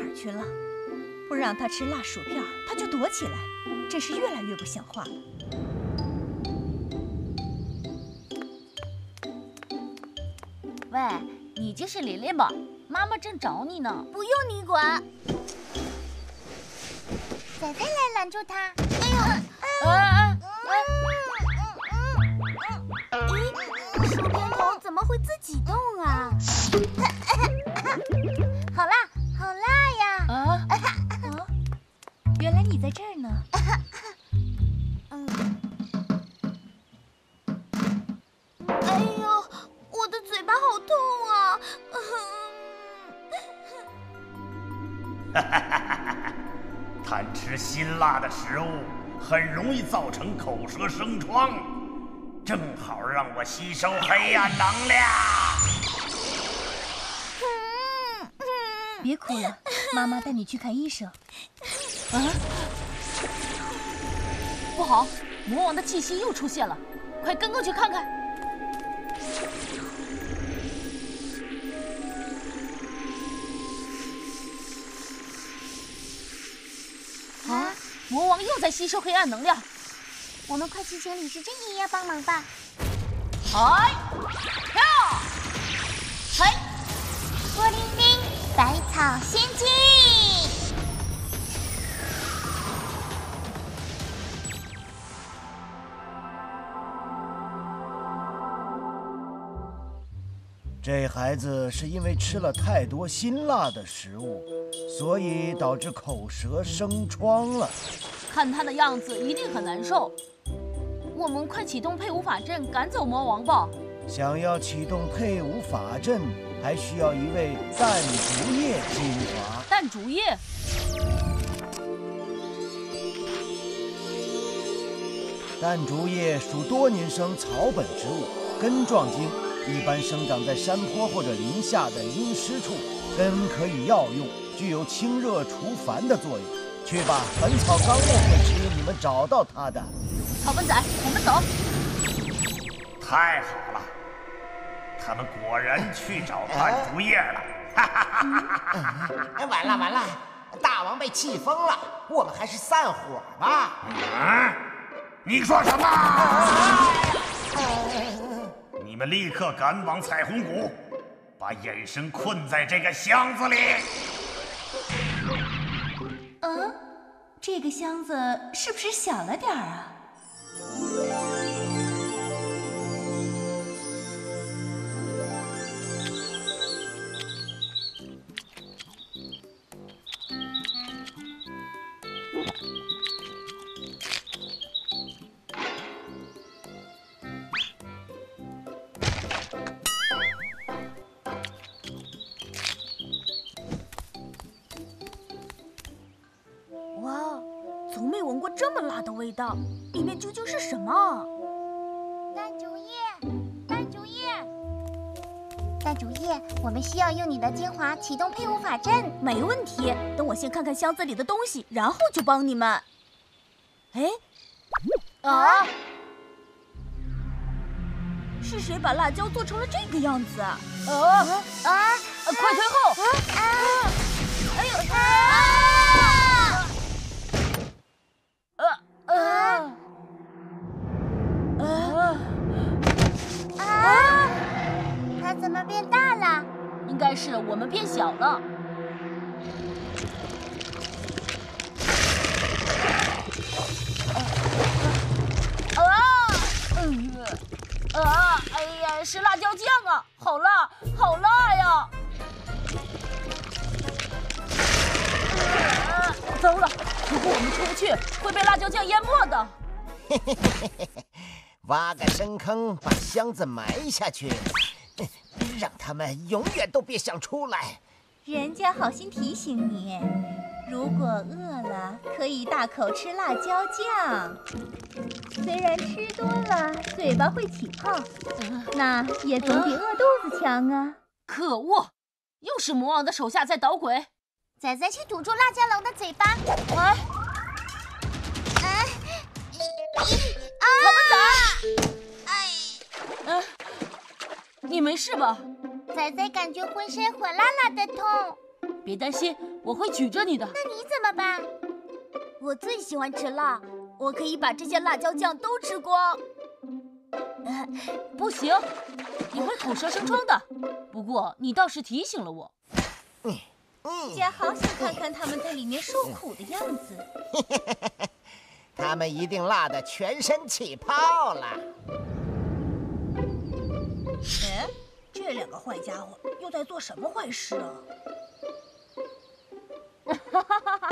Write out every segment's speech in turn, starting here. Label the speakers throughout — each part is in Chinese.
Speaker 1: 儿去了？不让他吃辣薯片，他就躲起来，真是越来越不像话了。
Speaker 2: 喂，你就是琳琳吧？妈妈正找你呢。
Speaker 3: 不用你管。仔仔来拦住他。哎呦！
Speaker 2: 哎哎
Speaker 3: 哎！咦，薯片头怎么会自己动啊？
Speaker 1: 你在这儿呢。
Speaker 3: 嗯。哎呦，我的嘴巴好痛啊！
Speaker 4: 哈哈哈哈哈！贪吃辛辣的食物很容易造成口舌生疮，正好让我吸收黑暗能量。
Speaker 1: 别哭了，妈妈带你去看医生。
Speaker 2: 啊！不好，魔王的气息又出现了，快跟过去看看。啊！魔王又在吸收黑暗能量，
Speaker 3: 我们快去请李时珍爷爷帮忙吧。
Speaker 2: 嗨，跳，
Speaker 3: 嘿，郭玲玲，百草仙境。
Speaker 5: 这孩子是因为吃了太多辛辣的食物，所以导致口舌生疮了。
Speaker 2: 看他的样子，一定很难受。我们快启动配伍法阵，赶走魔王吧！
Speaker 5: 想要启动配伍法阵，还需要一味淡竹叶精华。
Speaker 2: 淡竹叶。
Speaker 5: 淡竹叶属多年生草本植物，根状茎。一般生长在山坡或者林下的阴湿处，根可以药用，具有清热除烦的作用。去吧，《本草纲目》会指引你们找到它的。
Speaker 2: 草根仔，我们走。
Speaker 4: 太好了，他们果然去找淡竹叶了。哈哈
Speaker 6: 哈哈完了完了，大王被气疯了，我们还是散伙吧。
Speaker 4: 啊？你说什么？你们立刻赶往彩虹谷，把眼神困在这个箱子里。
Speaker 1: 嗯，这个箱子是不是小了点儿啊？
Speaker 3: 道，里面究竟是什么？
Speaker 7: 蛋竹叶，蛋竹叶，蛋竹叶，我们需要用你的精华启动配伍法阵。
Speaker 3: 没问题，等我先看看箱子里的东西，然后就帮你们。哎，啊！是谁把辣椒做成了这个样子？啊
Speaker 2: 啊！快退后！啊！
Speaker 3: 哎呦啊！啊
Speaker 7: 啊啊！它怎么变大了？
Speaker 2: 应该是我们变小了。啊！嗯啊！哎呀，是辣椒酱啊！好辣，好辣呀！糟了！如果我们出不去，会被辣椒酱淹没的。嘿嘿嘿嘿
Speaker 6: 嘿，挖个深坑，把箱子埋下去，让他们永远都别想出来。
Speaker 1: 人家好心提醒你，如果饿了，可以大口吃辣椒酱。虽然吃多了嘴巴会起泡，那也总比饿肚子强啊！
Speaker 2: 可恶，又是魔王的手下在捣鬼。
Speaker 7: 仔仔去堵住辣椒龙的嘴巴！
Speaker 2: 哎，
Speaker 7: 哎，
Speaker 2: 草本仔，哎，嗯，你没事吧？
Speaker 7: 仔仔感觉浑身火辣辣的痛。
Speaker 2: 别担心，我会举着你的。
Speaker 7: 那你怎么办？
Speaker 3: 我最喜欢吃辣，我可以把这些辣椒酱都吃光。
Speaker 2: 不行，你会口舌生疮的。不过你倒是提醒了我。
Speaker 1: 姐好想看看他们在里面受苦的样子。
Speaker 6: 他们一定辣得全身起泡了。
Speaker 3: 哎，这两个坏家伙又在做什么坏事啊？
Speaker 2: 哈哈哈哈！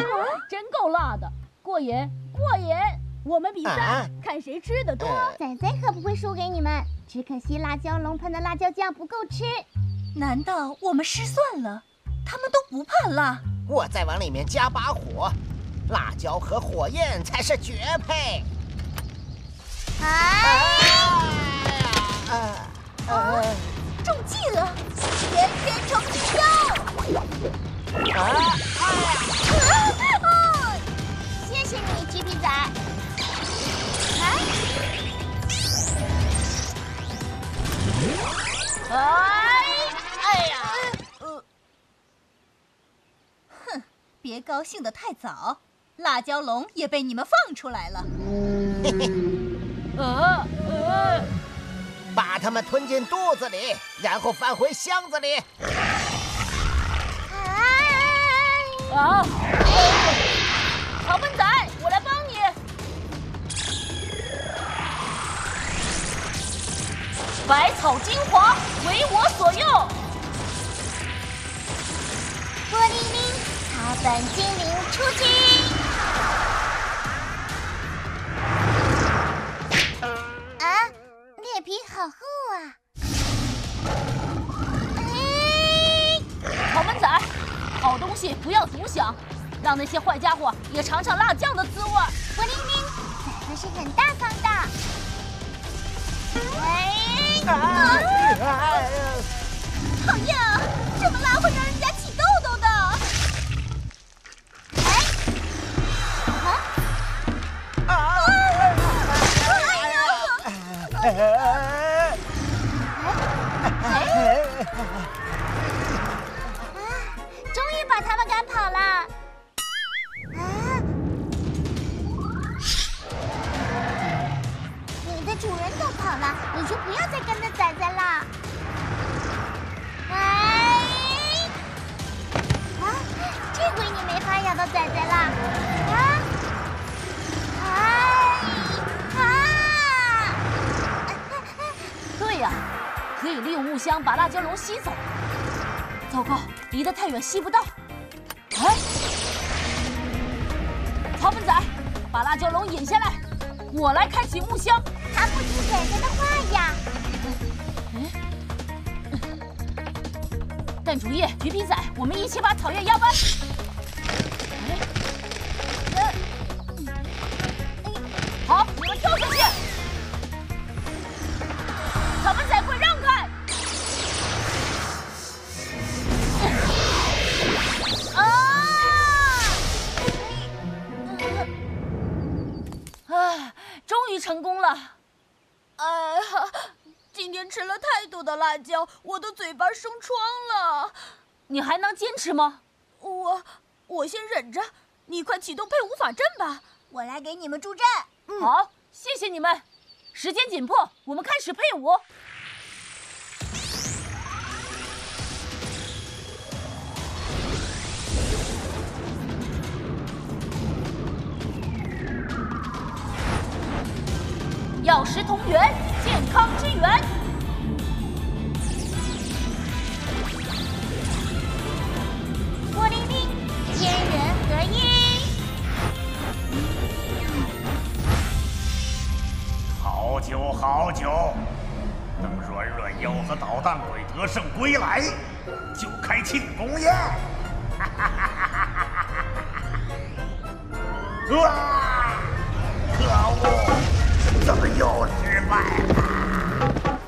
Speaker 2: 真够辣的，过瘾，过瘾！
Speaker 3: 我们比赛，
Speaker 6: 啊
Speaker 3: 看谁吃的多。
Speaker 7: 仔仔可不会输给你们，只可惜辣椒龙喷的辣椒酱不够吃。
Speaker 1: 难道我们失算了？他们都不怕辣。
Speaker 6: 我再往里面加把火，辣椒和火焰才是绝配。
Speaker 7: 哎，
Speaker 6: 啊啊
Speaker 1: 中计了！甜甜成交！
Speaker 6: 啊！
Speaker 7: 谢谢你，鸡皮仔。
Speaker 2: 哎，哎呀！
Speaker 1: 哼别高兴得太早，辣椒龙也被你们放出来了。
Speaker 2: 呃 呃，
Speaker 6: 把它们吞进肚子里，然后放回箱子里。
Speaker 7: 哎，
Speaker 2: 啊！草笨仔，我来帮你。百草精华为我所用。
Speaker 7: 玻璃灵，草本精灵出击！皮好厚啊！哎，
Speaker 2: 好门仔，好东西不要独享，让那些坏家伙也尝尝辣酱的滋味。
Speaker 7: 玻璃灵，仔可是很大方的。哎，
Speaker 6: 哎
Speaker 1: 讨厌啊！这么辣会让人
Speaker 7: 终于把他们赶跑了。啊！你的主人都跑了，你就不要再跟着仔仔了。哎！啊！这回你没法咬到仔仔了。
Speaker 2: 可以利用木箱把辣椒龙吸走。糟糕，离得太远吸不到。哎，草本仔，把辣椒龙引下来，我来开启木箱。
Speaker 7: 他不听仔仔的话呀。
Speaker 2: 蛋竹叶、橘皮仔，我们一起把草叶压弯。哎
Speaker 3: 呀，今天吃了太多的辣椒，我的嘴巴生疮了。
Speaker 2: 你还能坚持吗？
Speaker 3: 我我先忍着，你快启动配舞法阵吧。
Speaker 1: 我来给你们助阵。
Speaker 2: 好，谢谢你们。时间紧迫，我们开始配舞。药食同源，健康之源。
Speaker 7: 玻璃灵，天人合一。
Speaker 4: 好久好久，等软软妖和捣蛋鬼得胜归来，就开庆功宴。哇！又失败了？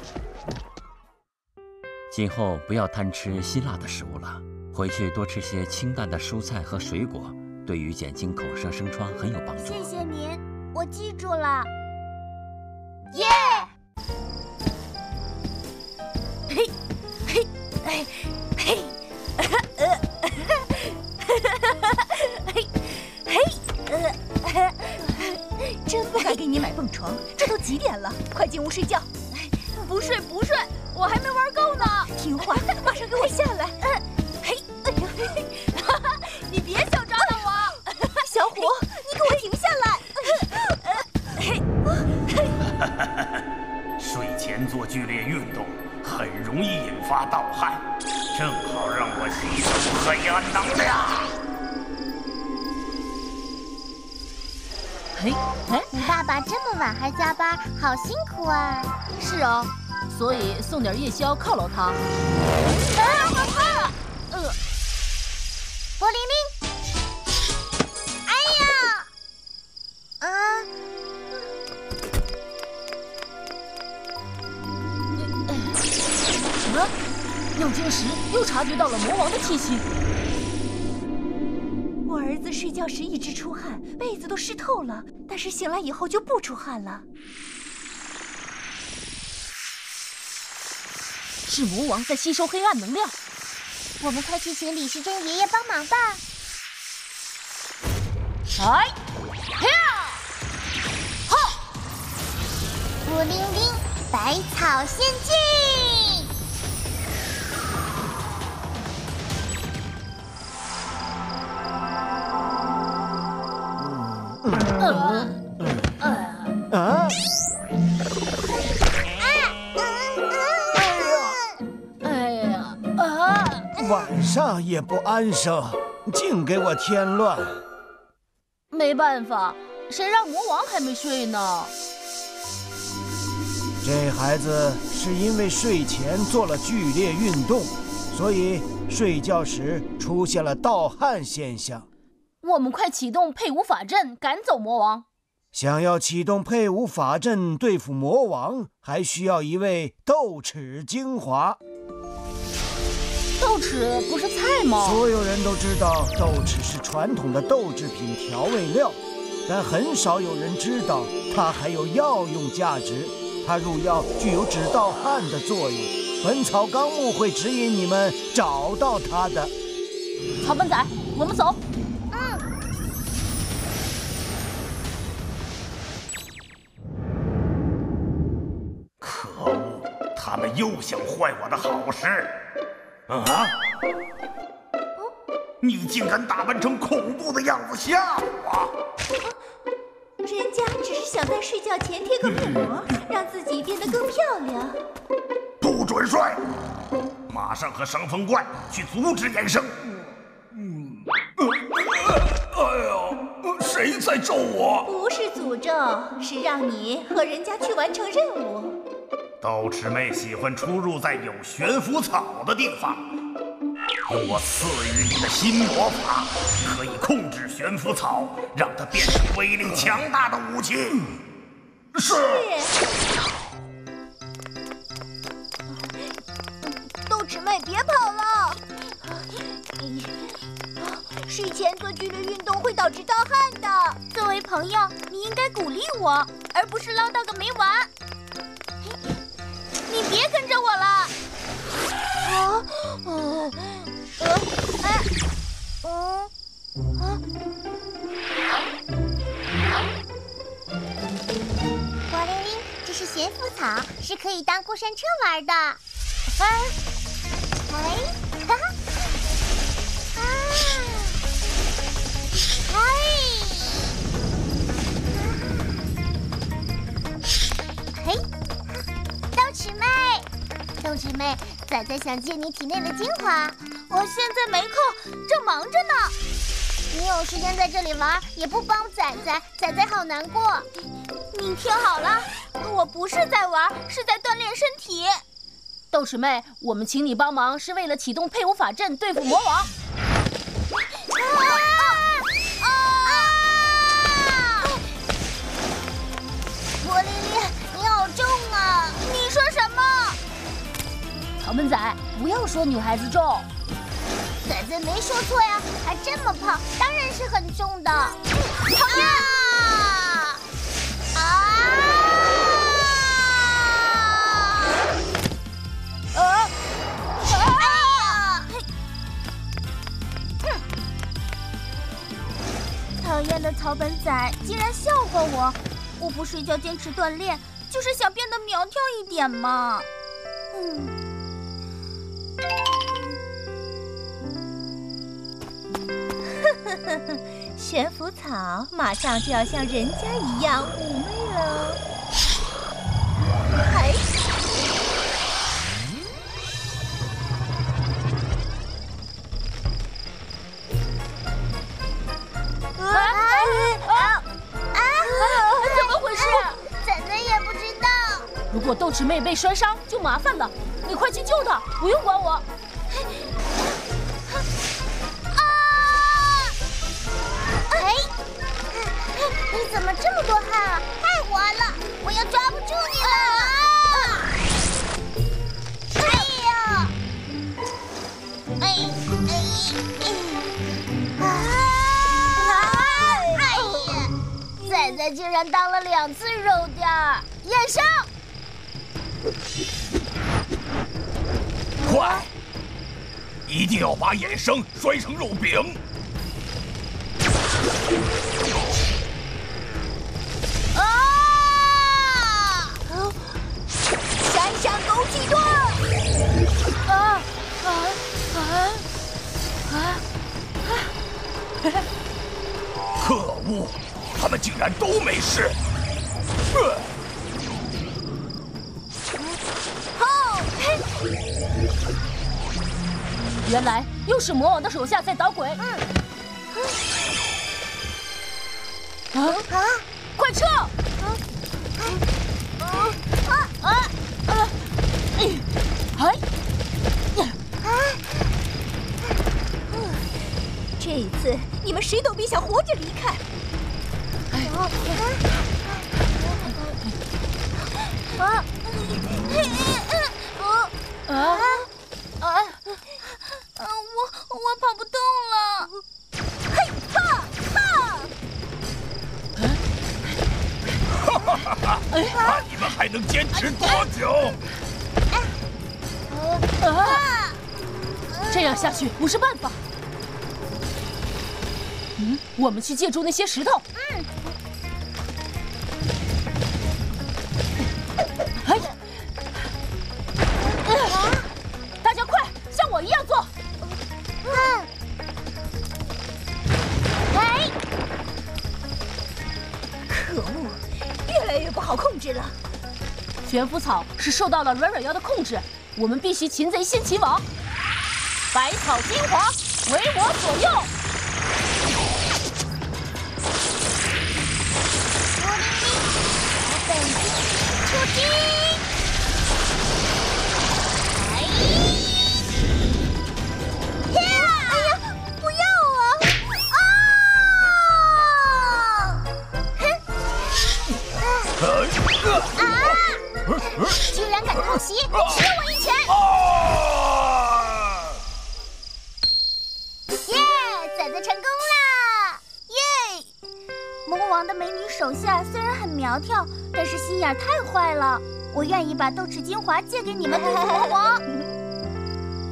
Speaker 8: 今后不要贪吃辛辣的食物了，回去多吃些清淡的蔬菜和水果，对于减轻口舌生疮很有帮助。
Speaker 7: 谢谢您，我记住了。耶！
Speaker 3: 进屋睡觉。
Speaker 2: 不睡不睡，我还没玩够呢。
Speaker 3: 听话，马上给我下来。嘿，哎呀，
Speaker 2: 你别想抓到我，
Speaker 3: 小虎，你给我停下来。
Speaker 4: 睡前做剧烈运动很容易引发盗汗，正好让我吸收黑暗能量。
Speaker 2: 嘿，哎，
Speaker 7: 你爸爸这么晚还加班，好辛苦啊！
Speaker 2: 是啊，所以送点夜宵犒劳他。哎，我怕。呃，
Speaker 7: 柏林林，哎呀，啊，
Speaker 2: 啊！尿精石又察觉到了魔王的气息。
Speaker 1: 睡觉时一直出汗，被子都湿透了，但是醒来以后就不出汗了。
Speaker 2: 是魔王在吸收黑暗能量。
Speaker 7: 我们快去请李时珍爷爷帮忙吧！
Speaker 2: 哎，呀，哈！
Speaker 7: 布灵灵，百草仙境。
Speaker 5: 啊！
Speaker 2: 哎呀，啊！
Speaker 5: 晚上也不安生，净给我添乱。
Speaker 2: 没办法，谁让魔王还没睡呢？
Speaker 5: 这孩子是因为睡前做了剧烈运动，所以睡觉时出现了盗汗现象。
Speaker 2: 我们快启动配伍法阵，赶走魔王。
Speaker 5: 想要启动配伍法阵对付魔王，还需要一味豆豉精华。
Speaker 2: 豆豉不是菜吗？
Speaker 5: 所有人都知道豆豉是传统的豆制品调味料，但很少有人知道它还有药用价值。它入药具有止盗汗的作用，《本草纲目》会指引你们找到它的。
Speaker 2: 草笨仔，我们走。
Speaker 4: 又想坏我的好事！啊！你竟敢打扮成恐怖的样子吓我！
Speaker 1: 人家只是想在睡觉前贴个面膜，让自己变得更漂亮。
Speaker 4: 不准睡！马上和伤风怪去阻止衍生。哎呀，谁在咒我？
Speaker 1: 不是诅咒，是让你和人家去完成任务。
Speaker 4: 豆豉妹喜欢出入在有悬浮草的地方。用我赐予你的新魔法，可以控制悬浮草，让它变成威力强大的武器。是。
Speaker 3: 豆豉妹，别跑了！睡前做剧烈运动会导致盗汗的。作为朋友，你应该鼓励我，而不是唠叨个没完。
Speaker 7: 是可以当过山车玩的。哎，哎，哈哈，啊，哎，嘿，豆豉妹，豆豉妹，仔仔想借你体内的精华，
Speaker 3: 我现在没空，正忙着呢。
Speaker 7: 你有时间在这里玩，也不帮仔仔，仔仔好难过。
Speaker 3: 你听好了，我不是在玩，是在锻炼身体。
Speaker 2: 豆豉妹，我们请你帮忙是为了启动配伍法阵对付魔王。
Speaker 3: 啊啊！
Speaker 7: 柏林林，你好重啊！
Speaker 3: 你说什么？
Speaker 2: 草本仔，不要说女孩子重。
Speaker 7: 仔仔没说错呀，还这么胖，当然是很重的。
Speaker 3: 讨厌！
Speaker 7: 啊！
Speaker 3: 小本仔竟然笑话我！我不睡觉坚持锻炼，就是想变得苗条一点嘛。嗯。
Speaker 1: 呵呵呵，悬浮草马上就要像人家一样妩媚了。
Speaker 2: 果豆豉妹被摔伤，就麻烦了。你快去救她，不用管我。
Speaker 3: 啊！哎，你怎么这么多汗啊？太滑了，我要抓不住你了！哎呀！哎哎哎！哎呀！仔仔竟然当了两次肉垫儿，
Speaker 9: 定要把衍生摔成肉饼！
Speaker 3: 啊！
Speaker 1: 闪闪枸杞盾！
Speaker 2: 啊啊啊啊！
Speaker 9: 可恶，他们竟然都没事！
Speaker 2: 原来又是魔王的手下在捣鬼。嗯。啊啊！快撤！啊啊啊啊！哎！哎！
Speaker 1: 啊！这一次你们谁都别想活着离开！哎！
Speaker 3: 啊！啊！啊！啊！啊！我跑不动了！
Speaker 1: 嘿哈哈！
Speaker 9: 哈哈哈哈！看你们还能坚持多久！
Speaker 2: 啊！这样下去不是办法。嗯，我们去借助那些石头。嗯。悬浮草是受到了软软妖的控制，我们必须擒贼先擒王。百草精华为我所用。
Speaker 3: 然敢偷袭！吃我一拳！耶，崽崽成功啦！耶！魔王的美女手下虽然很苗条，但是心眼太坏了。我愿意把豆豉精华借给你们对付魔王。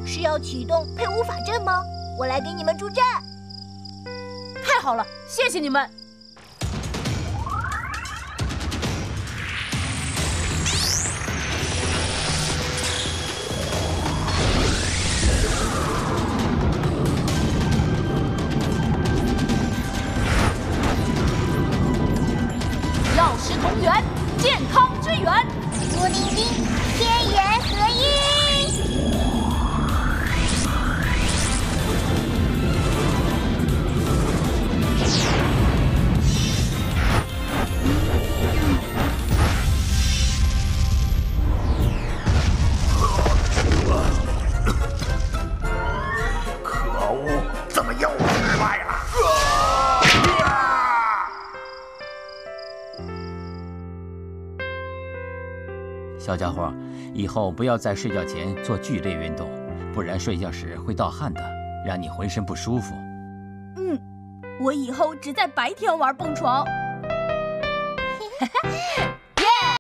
Speaker 1: 是要启动配伍法阵吗？我来给你们助阵。
Speaker 2: 太好了，谢谢你们。
Speaker 8: 小家伙，以后不要在睡觉前做剧烈运动，不然睡觉时会盗汗的，让你浑身不舒服。
Speaker 3: 嗯，我以后只在白天玩蹦床。